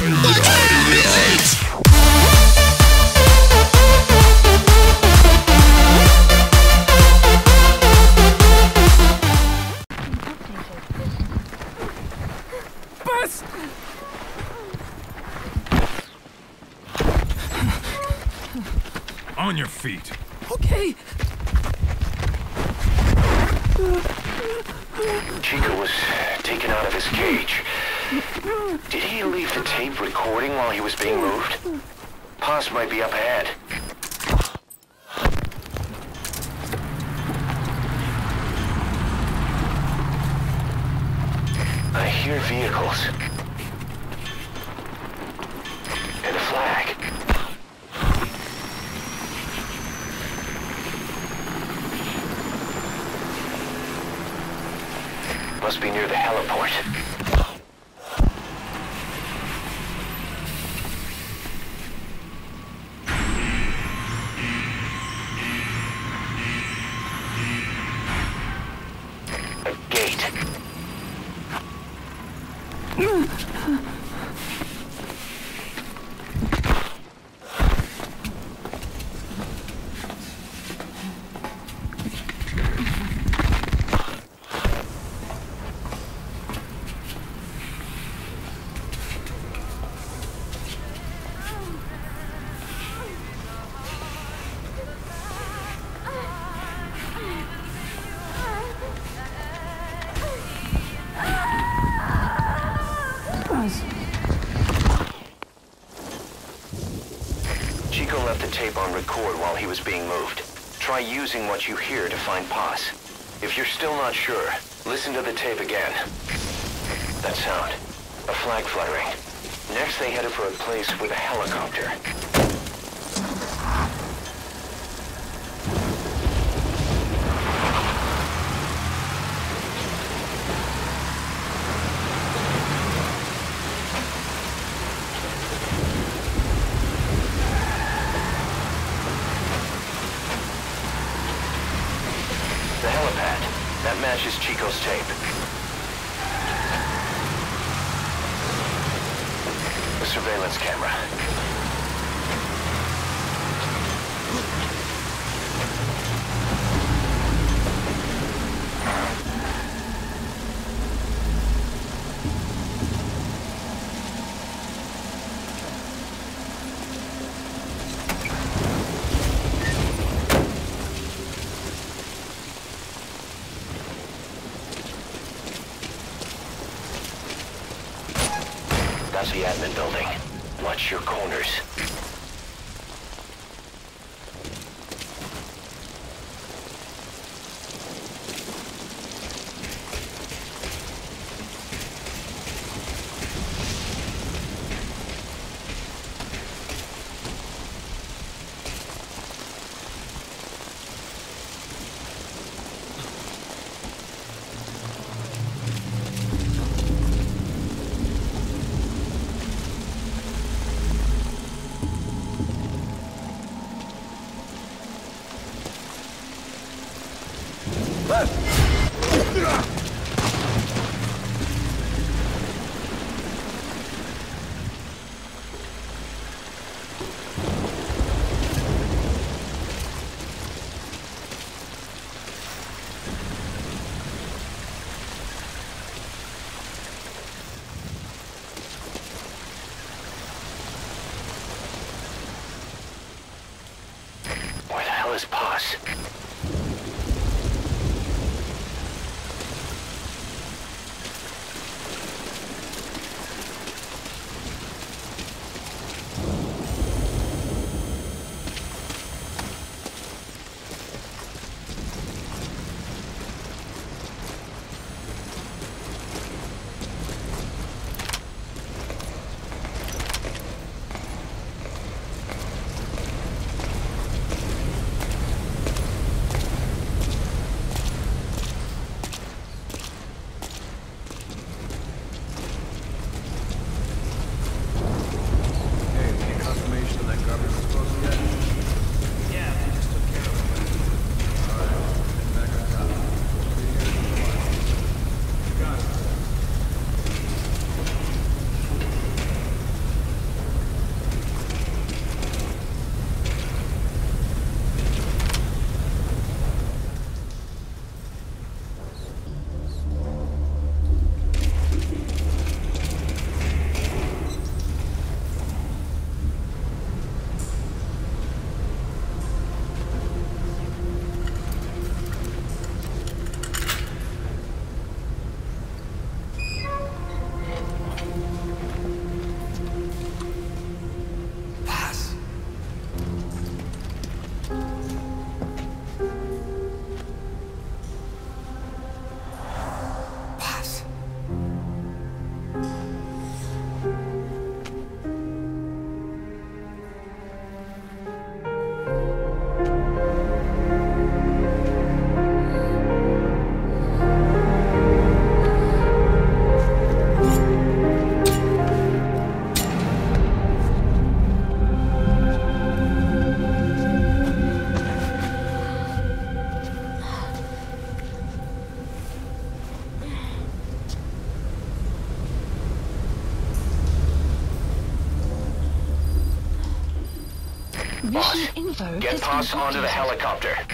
On your feet. Okay. Chico was taken out of his cage. Did he leave the tape recording while he was being moved? Paz might be up ahead. Tape on record while he was being moved. Try using what you hear to find Paz. If you're still not sure, listen to the tape again. That sound. A flag fluttering. Next they headed for a place with a helicopter. The helipad. That matches Chico's tape. The surveillance camera. That's the admin building. Watch your corners. Hell cross onto the helicopter.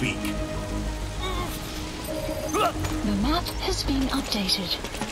beak. The map has been updated.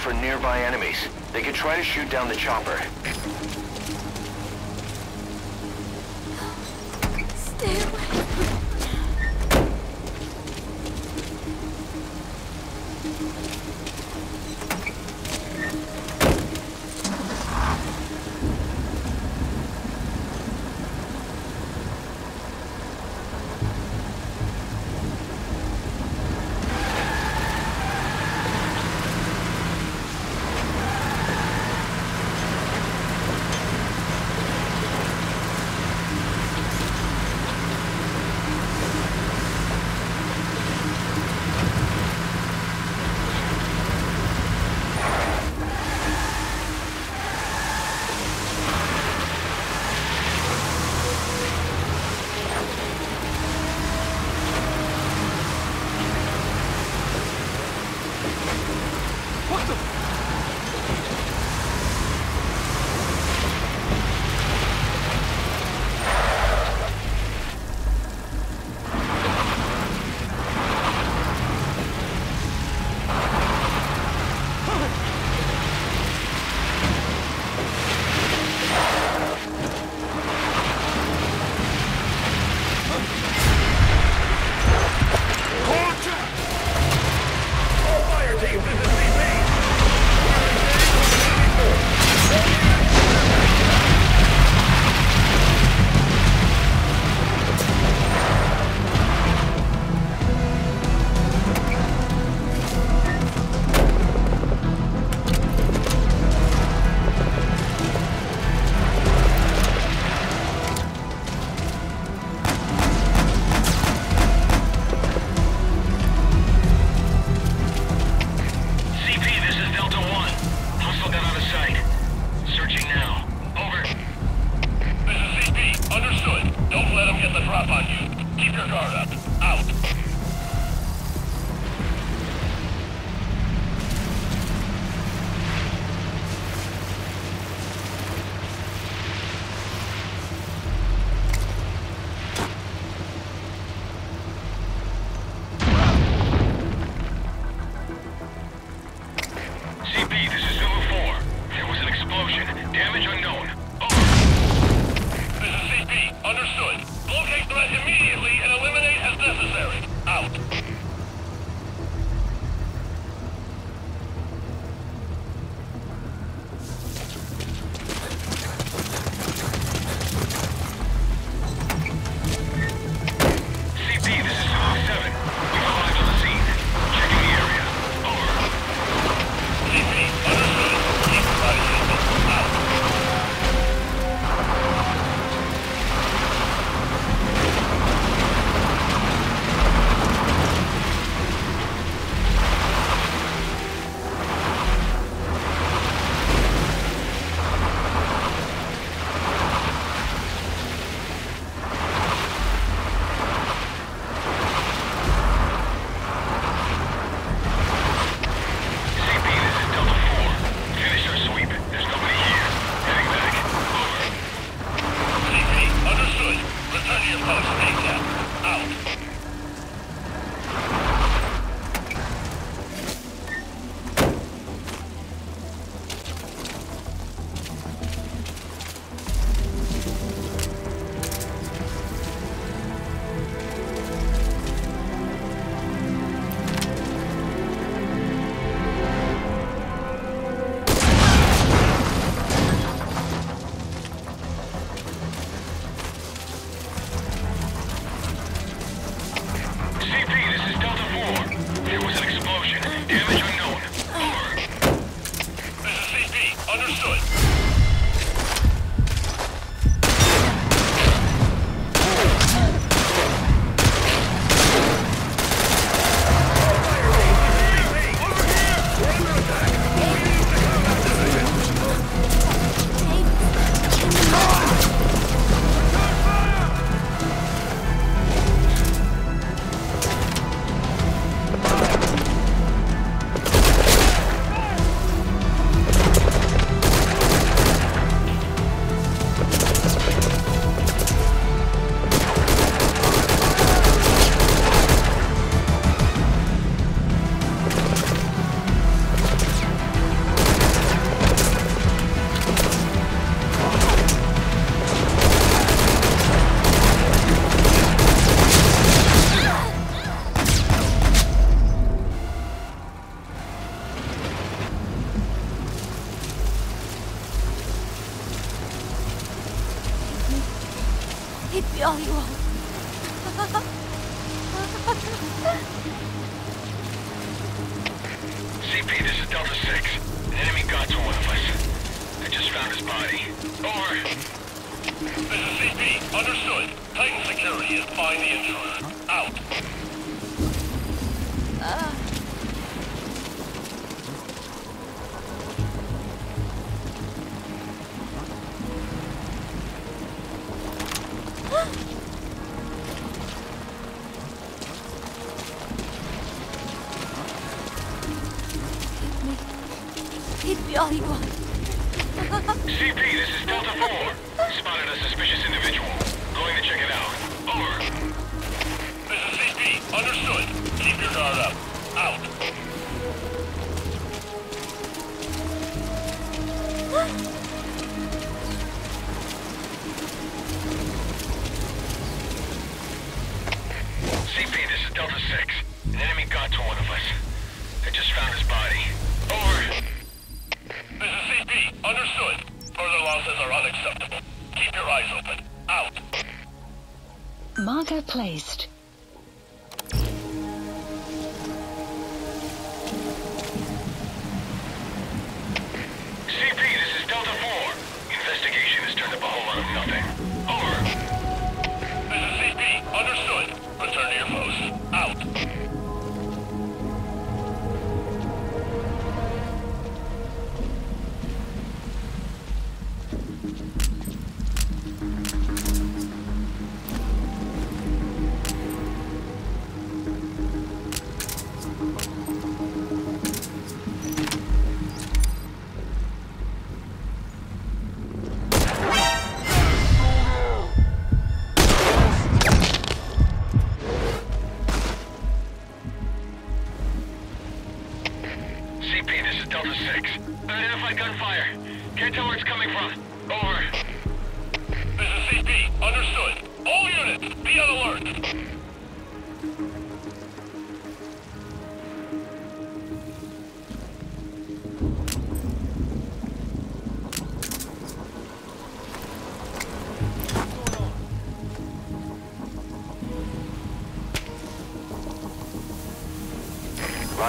for nearby enemies. They could try to shoot down the chopper.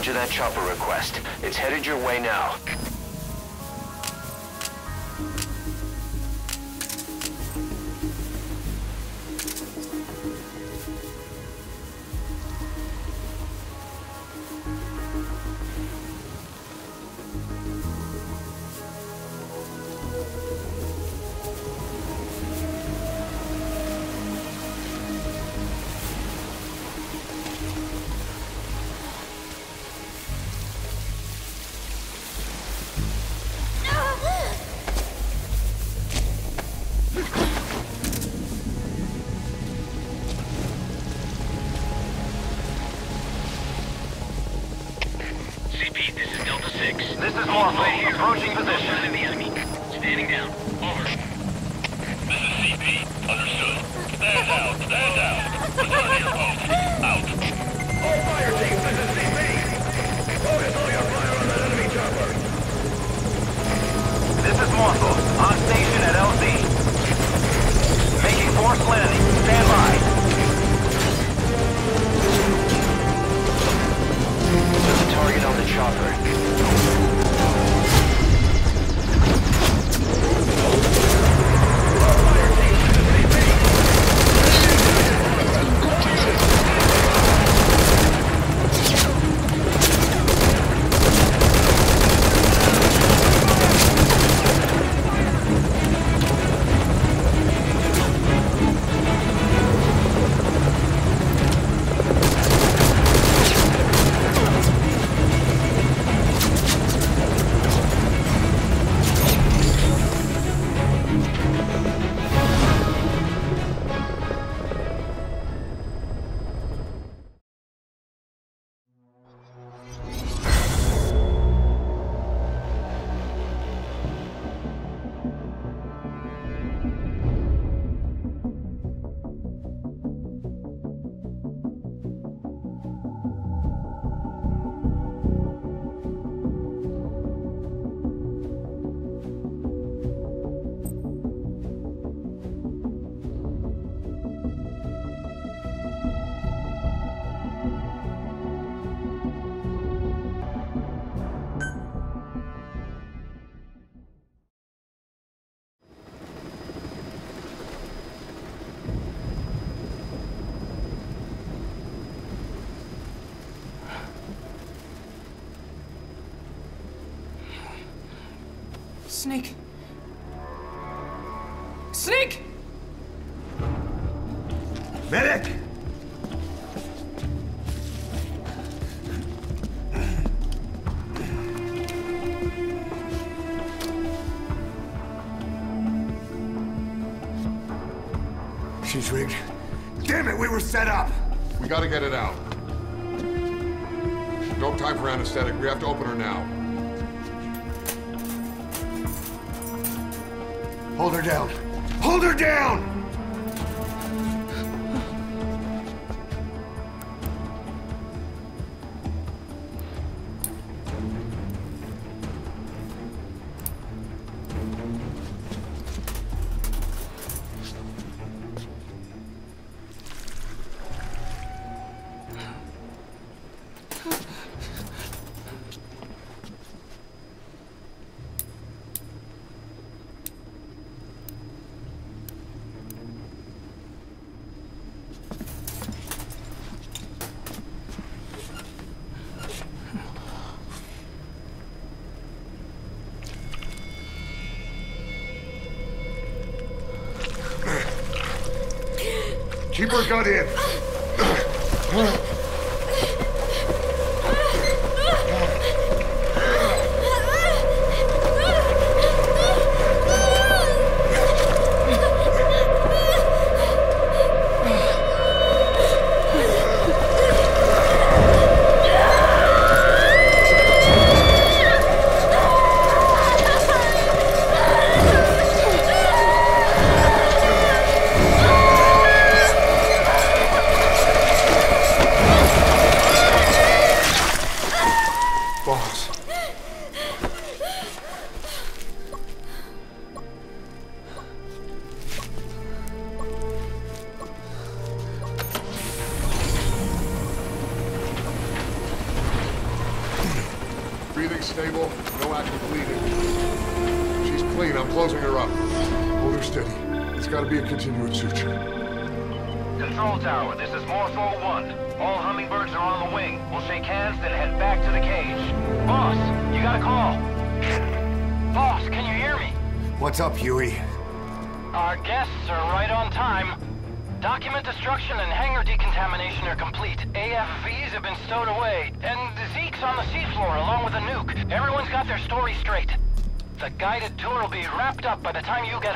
Roger that chopper request. It's headed your way now. This is Delta 6. This is Morpho, approaching position. in the enemy. Standing down. Over. This is CP. Understood. Stand down. Stand down. Return to your post. Out. All fire teams, this is CP. Focus all your fire on that enemy chopper. This is Morpho, on station at LZ. Making force landing. Stand by. Snake. Snake! Medic! She's rigged. Damn it, we were set up! We gotta get it out. No time for anesthetic. We have to open her now. think got in.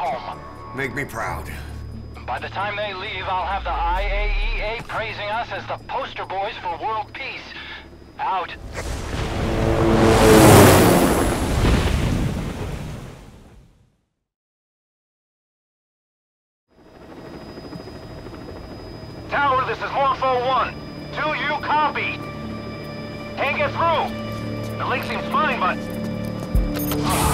home. Make me proud. By the time they leave, I'll have the IAEA praising us as the poster boys for world peace. Out. Tower, this is Morpho 1. Do you copy? Can't get through. The link seems fine, but...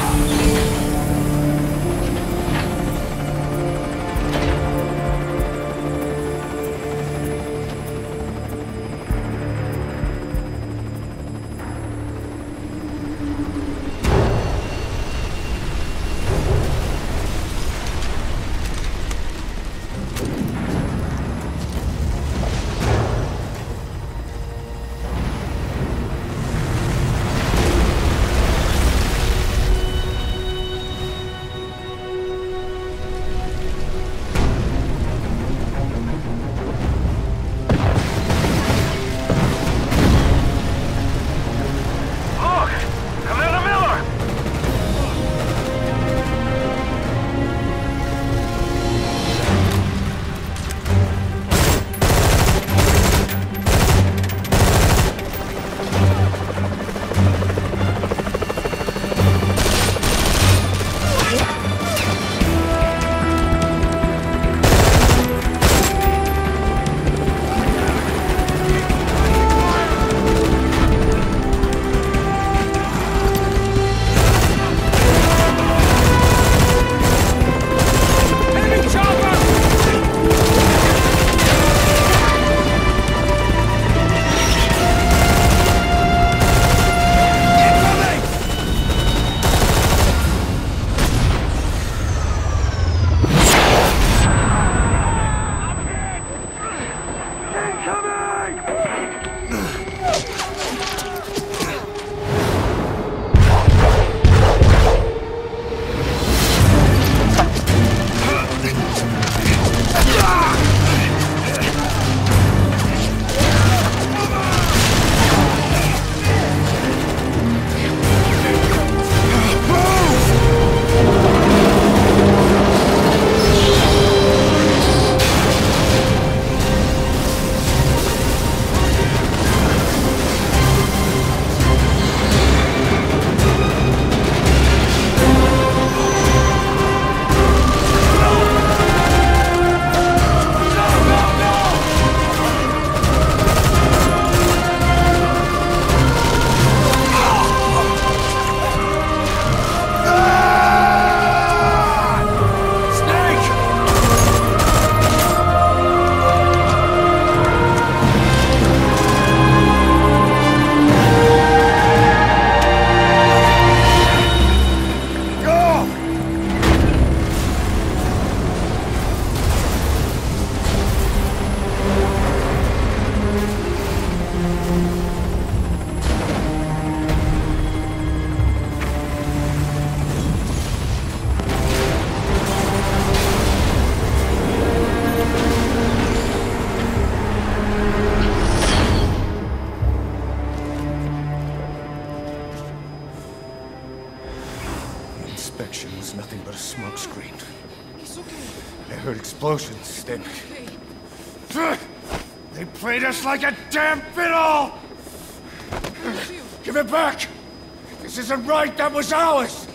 Right, that was ours!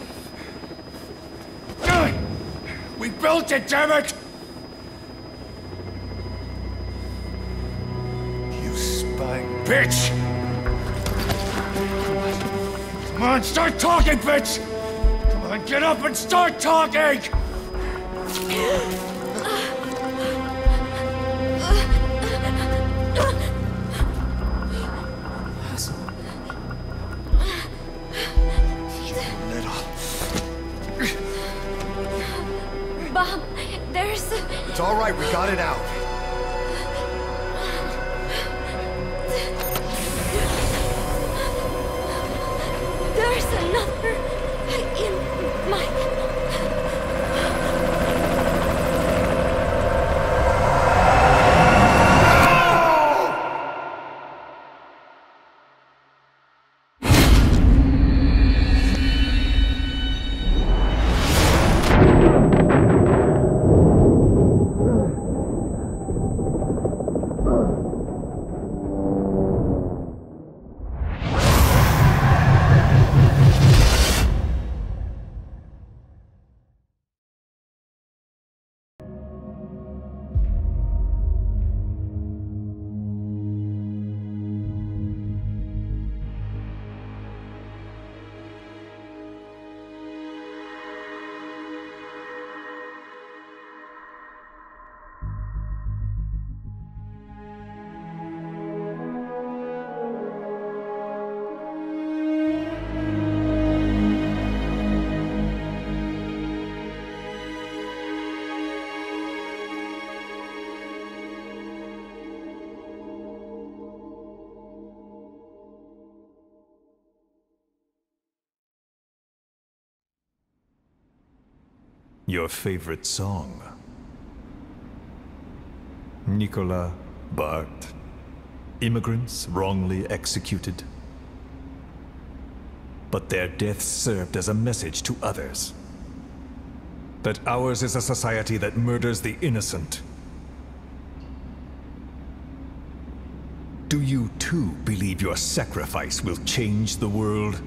We built it, damn it! You spying bitch! Come on, start talking, bitch! Come on, get up and start talking! Got it out. Your favorite song? Nicola Bart. Immigrants wrongly executed. But their deaths served as a message to others. That ours is a society that murders the innocent. Do you too believe your sacrifice will change the world?